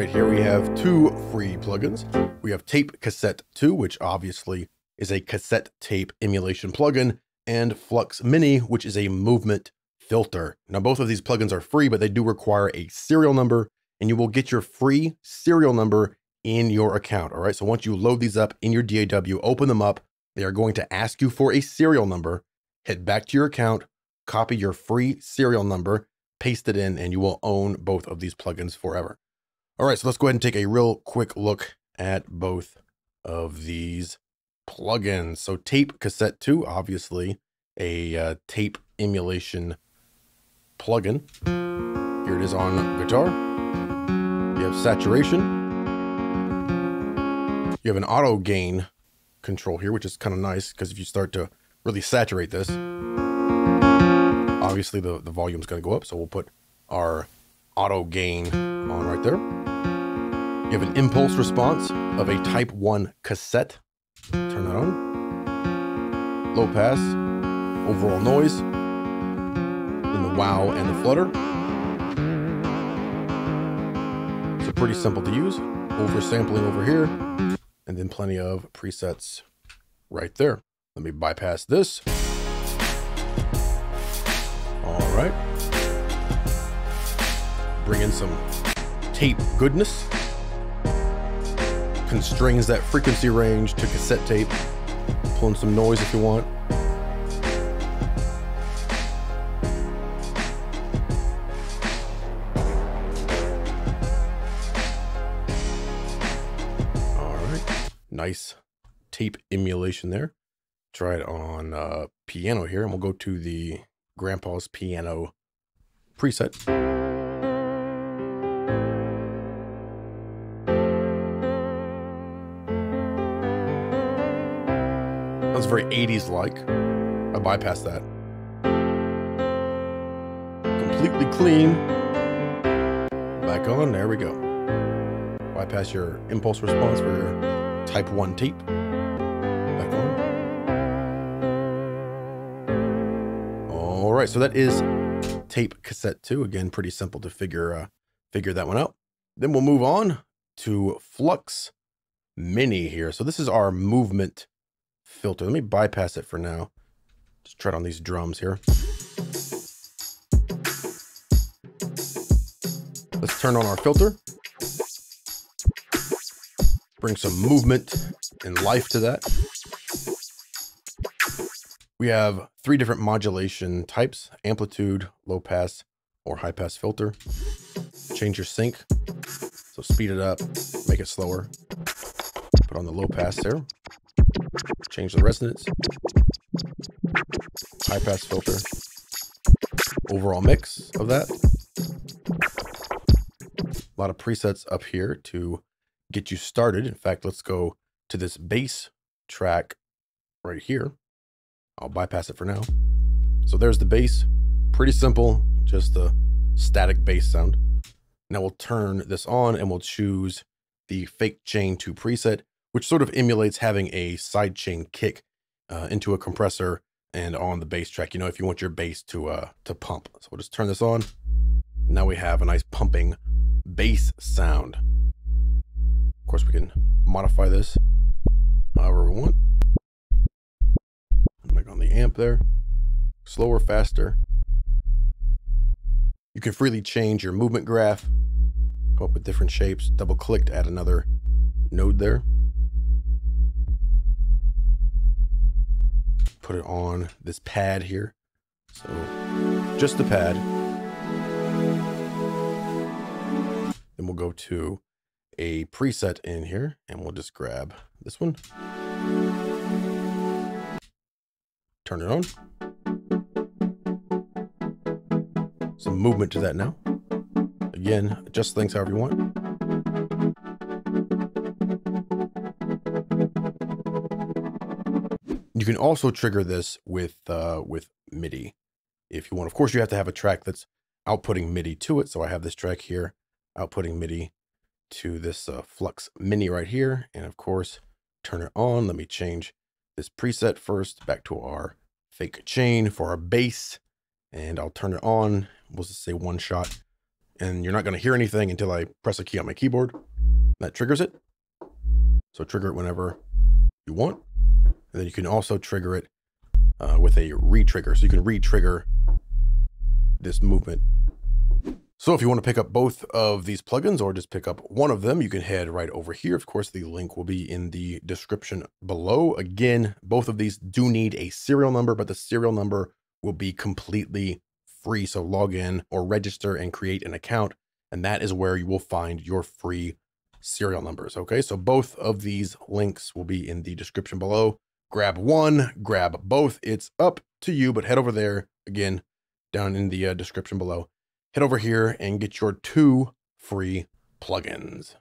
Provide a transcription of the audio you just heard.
right, here we have two free plugins. We have Tape Cassette 2, which obviously is a cassette tape emulation plugin, and Flux Mini, which is a movement filter. Now, both of these plugins are free, but they do require a serial number, and you will get your free serial number in your account. All right, so once you load these up in your DAW, open them up, they are going to ask you for a serial number. Head back to your account, copy your free serial number, paste it in, and you will own both of these plugins forever. All right, so let's go ahead and take a real quick look at both of these plugins. So Tape Cassette 2, obviously a uh, tape emulation plugin. Here it is on guitar. You have saturation. You have an auto gain control here, which is kind of nice because if you start to really saturate this, obviously the, the volume is going to go up. So we'll put our auto gain on right there. You have an impulse response of a type 1 cassette. Turn that on. Low pass, overall noise, then the wow and the flutter. So pretty simple to use. Oversampling over here, and then plenty of presets right there. Let me bypass this. All right. Bring in some tape goodness. Constrains that frequency range to cassette tape. Pulling some noise if you want. All right. Nice tape emulation there. Try it on uh, piano here, and we'll go to the Grandpa's Piano preset. That's very 80s like. I bypassed that. Completely clean. Back on, there we go. Bypass your impulse response for your type 1 tape. Back on. All right, so that is tape cassette 2. Again, pretty simple to figure uh, figure that one out. Then we'll move on to Flux Mini here. So this is our movement filter. Let me bypass it for now. Just it on these drums here. Let's turn on our filter. Bring some movement and life to that. We have three different modulation types, amplitude, low pass, or high pass filter. Change your sync. So speed it up, make it slower. Put on the low pass there. Change the resonance. High pass filter. Overall mix of that. A lot of presets up here to get you started. In fact, let's go to this bass track right here. I'll bypass it for now. So there's the bass. Pretty simple, just the static bass sound. Now we'll turn this on and we'll choose the fake chain 2 preset, which sort of emulates having a sidechain kick uh, into a compressor and on the bass track, you know, if you want your bass to uh, to pump. So we'll just turn this on. Now we have a nice pumping bass sound. Of course, we can modify this however we want. Like on the amp there, slower, faster. You can freely change your movement graph, go up with different shapes, double click to add another node there. Put it on this pad here. So just the pad. Then we'll go to a preset in here and we'll just grab this one. Turn it on. Some movement to that now. Again, adjust things however you want. You can also trigger this with uh, with MIDI if you want. Of course, you have to have a track that's outputting MIDI to it. So I have this track here, outputting MIDI to this uh, Flux Mini right here. And of course, turn it on. Let me change this preset first back to our fake chain for our bass. And I'll turn it on. We'll just say one shot and you're not going to hear anything until I press a key on my keyboard. That triggers it. So trigger it whenever you want. And then you can also trigger it uh, with a re-trigger. So you can re-trigger this movement. So if you want to pick up both of these plugins or just pick up one of them, you can head right over here. Of course, the link will be in the description below. Again, both of these do need a serial number, but the serial number will be completely free. So log in or register and create an account. And that is where you will find your free serial numbers. Okay, so both of these links will be in the description below. Grab one, grab both. It's up to you, but head over there again, down in the uh, description below. Head over here and get your two free plugins.